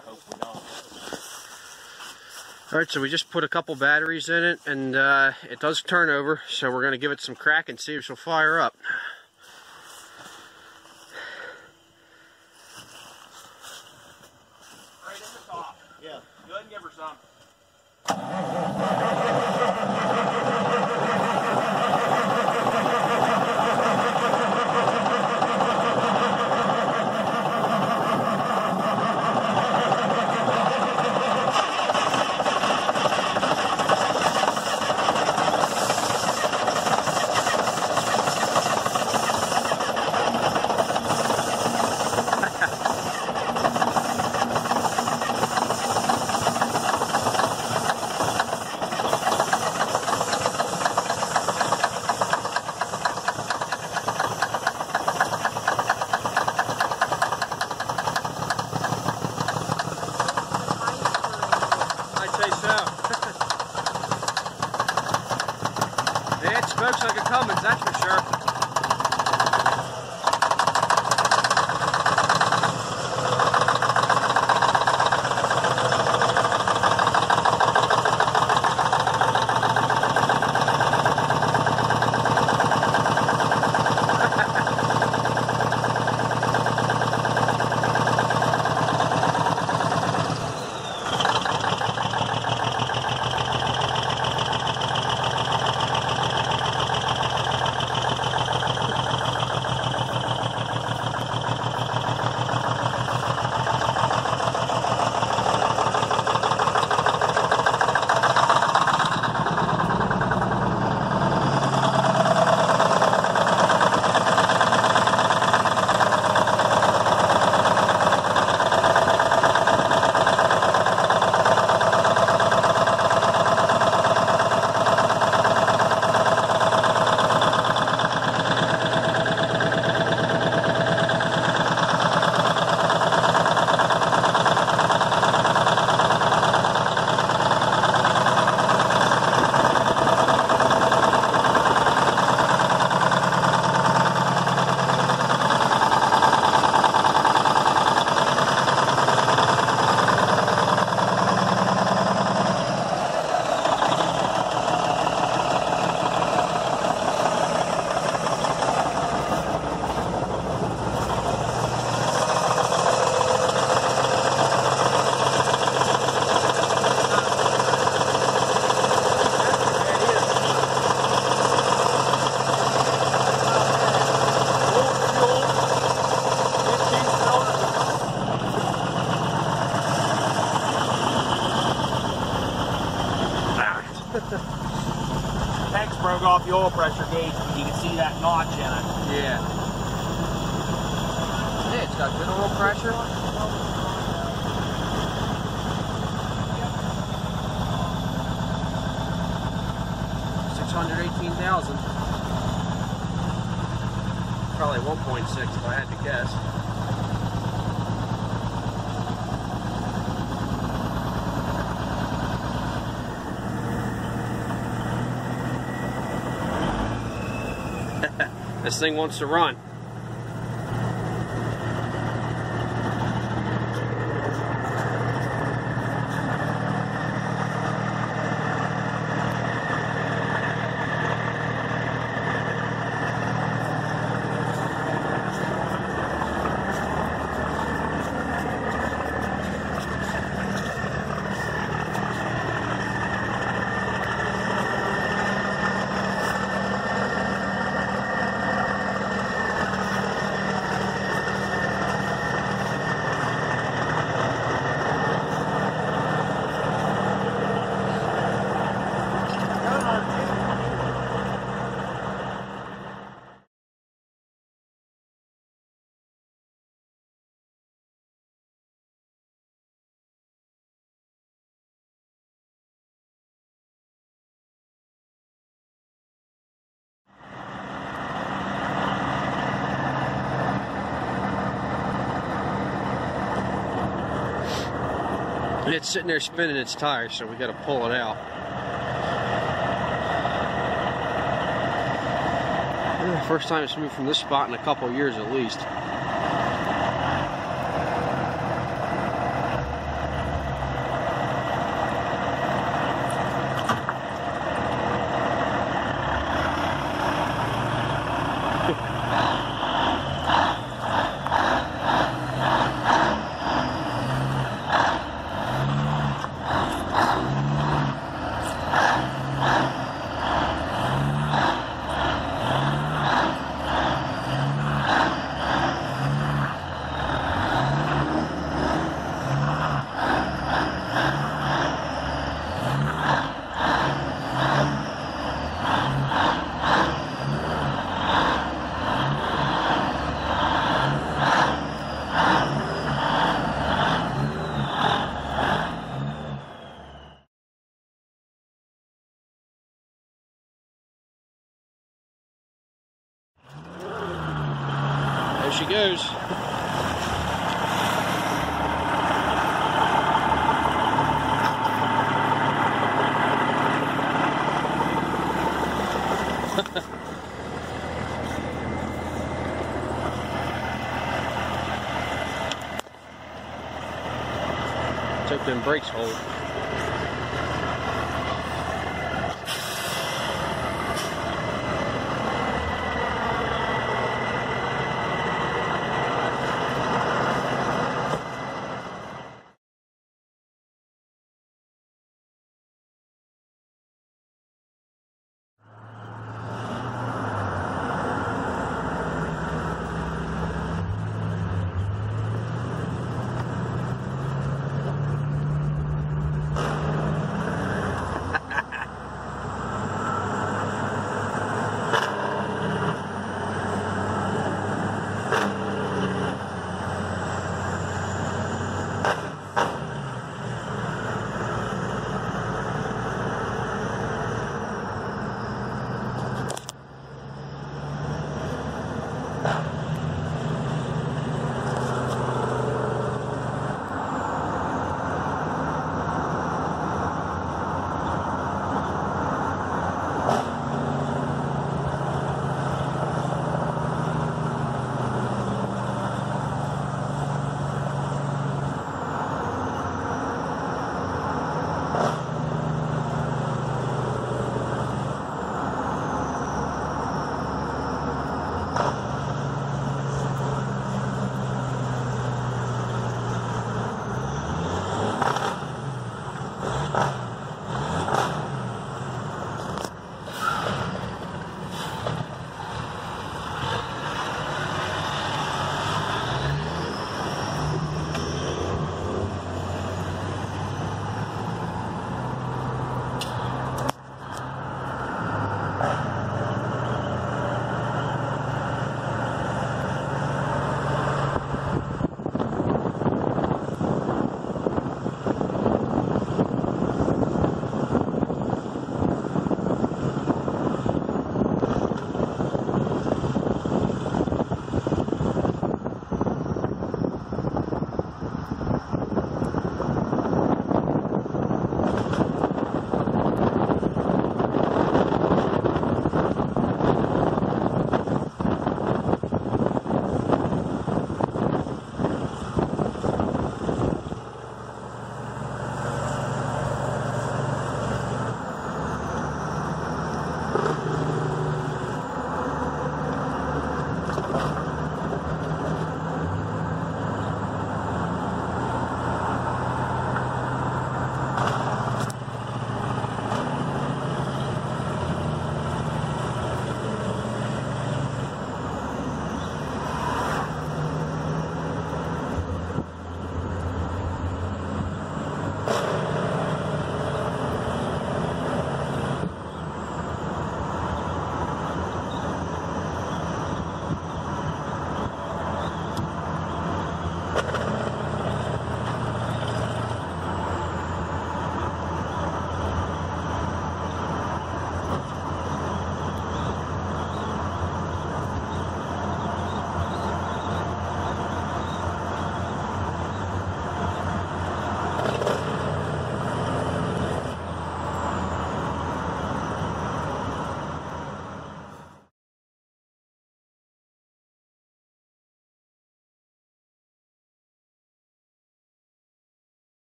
hope we don't. All right, so we just put a couple batteries in it, and uh, it does turn over, so we're going to give it some crack and see if she'll fire up. Right in the top. Yeah. Go ahead and give her some. Oil. You can see that notch in it. Yeah. Yeah, it's got good oil pressure. Six hundred eighteen thousand. Probably one point six if I had to guess. This thing wants to run. And it's sitting there spinning its tires, so we got to pull it out. First time it's moved from this spot in a couple years at least. goes. Took them brakes hold.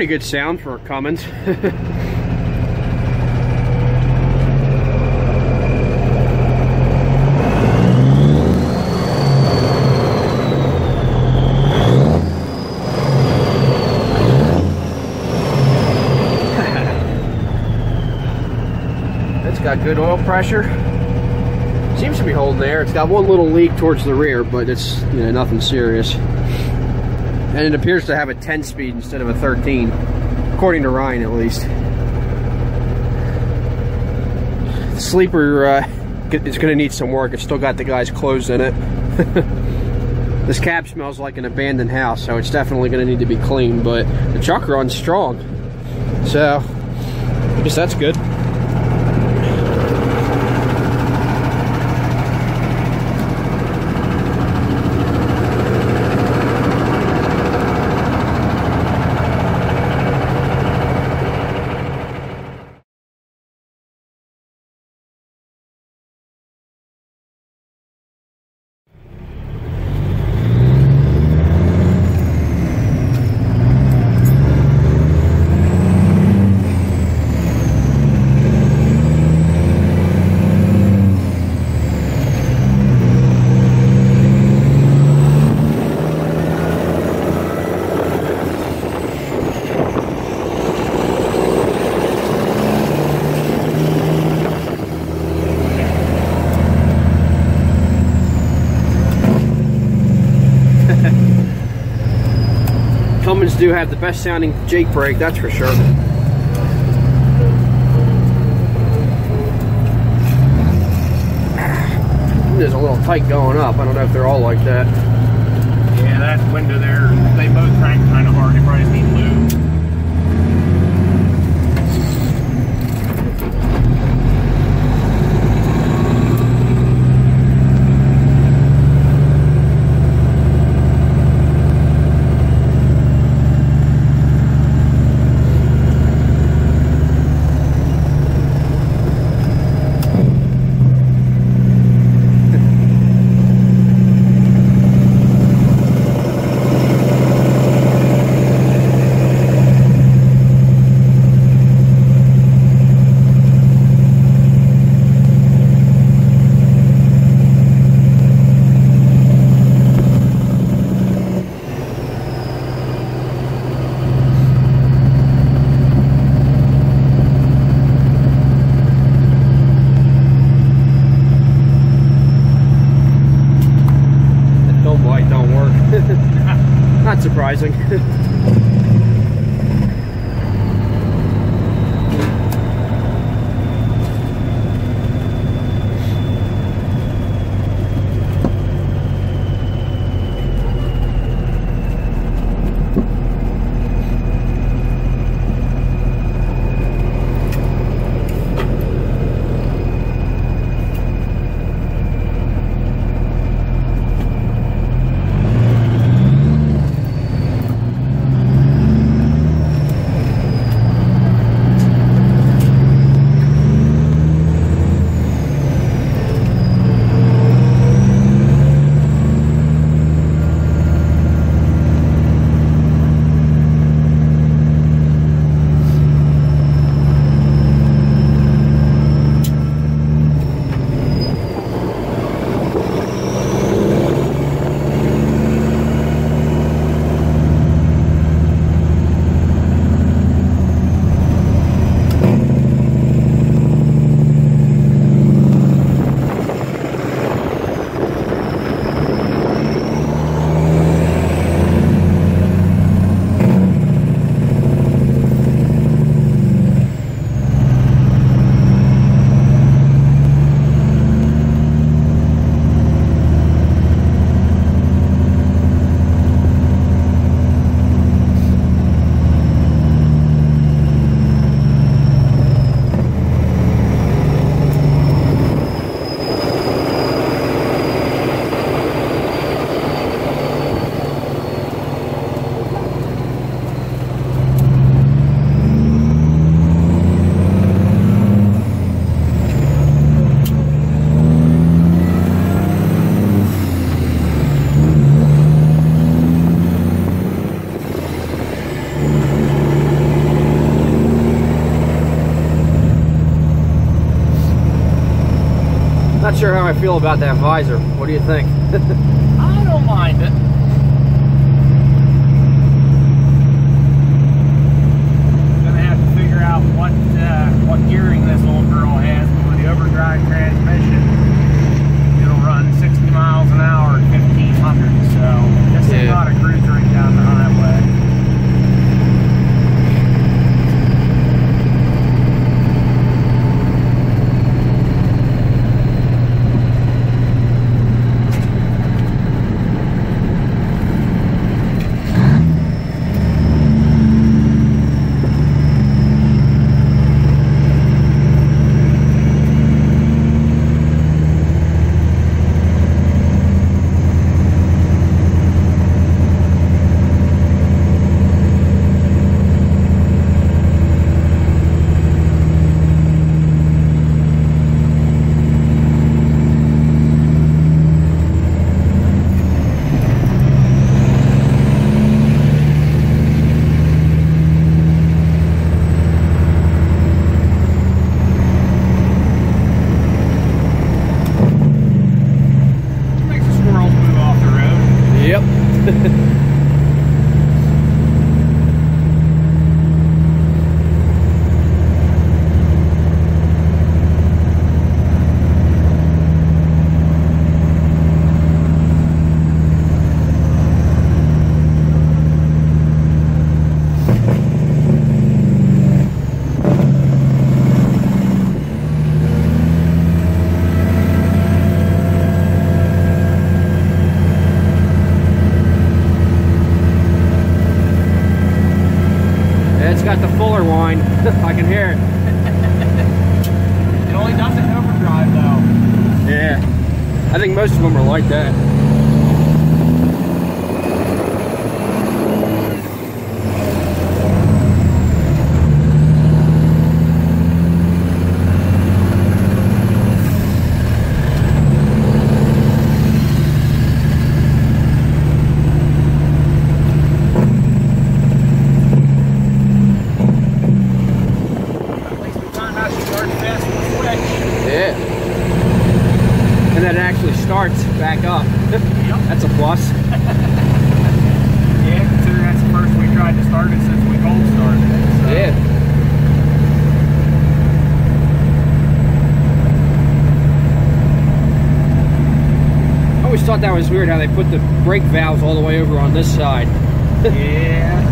pretty good sound for a Cummins. got good oil pressure. Seems to be holding there. It's got one little leak towards the rear, but it's you know, nothing serious. And it appears to have a 10 speed instead of a 13, according to Ryan at least. The sleeper uh, is going to need some work. It's still got the guy's clothes in it. this cab smells like an abandoned house, so it's definitely going to need to be cleaned, but the runs strong. So, I guess that's good. Cummins do have the best sounding Jake brake, that's for sure. There's a little tight going up. I don't know if they're all like that. Yeah, that window there, they both crank kind of hard. They probably need lube. That dome light don't work. Not surprising. sure how I feel about that visor. What do you think? I don't mind it. Gonna have to figure out what uh, what gearing this old girl has for the overdrive transmission. got the Fuller whine. I can hear it. It only does it in overdrive though. Yeah. I think most of them are like that. At least we found out she started fast with the switch. Yeah. And then it actually starts back up. That's a plus. Yeah, considering that's the first we tried to start it since we cold started it. So. Yeah. I always thought that was weird how they put the brake valves all the way over on this side. Yeah.